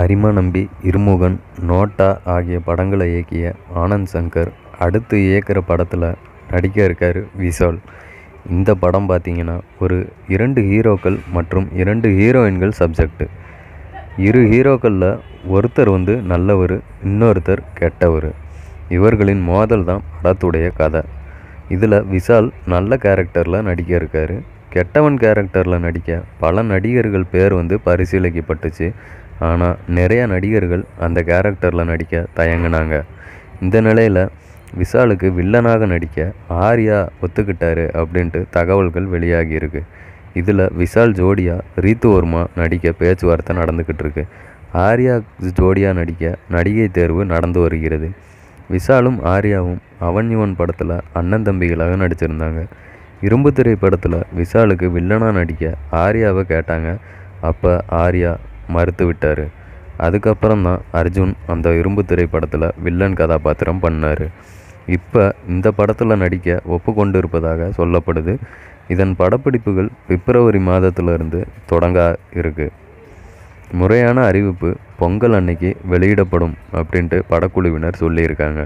அரிம நம்பி இருமுகன் நோட்டா ஆகிய படங்களை இயக்கிய ஆனந்த் சங்கர் அடுத்து இயக்கிற படத்தில் நடிக்க இருக்கார் விஷால் இந்த படம் பார்த்தீங்கன்னா ஒரு இரண்டு ஹீரோக்கள் மற்றும் இரண்டு ஹீரோயின்கள் சப்ஜெக்ட் இரு ஹீரோக்களில் ஒருத்தர் வந்து நல்லவர் இன்னொருத்தர் கெட்டவர். இவர்களின் மோதல் தான் படத்துடைய கதை. இதில் விஷால் நல்ல கேரக்டரில் நடிக்க இருக்கார். கெட்டவன் கேரக்டரில் நடிக்க பல நடிகர்கள் பேர் வந்து பரிசீலிக்கப்பட்டுச்சு. ஆனால் நிறைய நடிகர்கள் அந்த கேரக்டரில் நடிக்க தயங்கினாங்க. இந்த நிலையில் விஷாலுக்கு வில்லனாக நடிக்க ஆர்யா ஒத்துக்கிட்டாரு அப்படின்ட்டு தகவல்கள் வெளியாகியிருக்கு இதில் விஷால் ஜோடியா ரீத்து வர்மா நடிக்க பேச்சுவார்த்தை நடந்துக்கிட்டு இருக்கு. ஆர்யா ஜோடியாக நடிக்க நடிகை தேர்வு நடந்து வருகிறது. விஷாலும் ஆர்யாவும் அவன் இவன் படத்தில் அண்ணன் தம்பிகளாக நடிச்சிருந்தாங்க. இரும்பு திரை படத்தில் விஷாலுக்கு வில்லனாக நடிக்க ஆர்யாவை கேட்டாங்க. அப்போ ஆர்யா மறுத்து விட்டார் அதுக்கப்புறம் தான் அர்ஜுன் அந்த இரும்பு திரைப்படத்தில் வில்லன் கதாபாத்திரம் பண்ணார். இப்போ இந்த படத்தில் நடிக்க ஒப்புக்கொண்டு இருப்பதாக சொல்லப்படுது. இதன் படப்பிடிப்புகள் பிப்ரவரி மாதத்திலிருந்து தொடங்க இருக்குது முறையான அறிவிப்பு பொங்கல் அன்னைக்கு வெளியிடப்படும் அப்படின்ட்டு படக்குழுவினர் சொல்லியிருக்காங்க.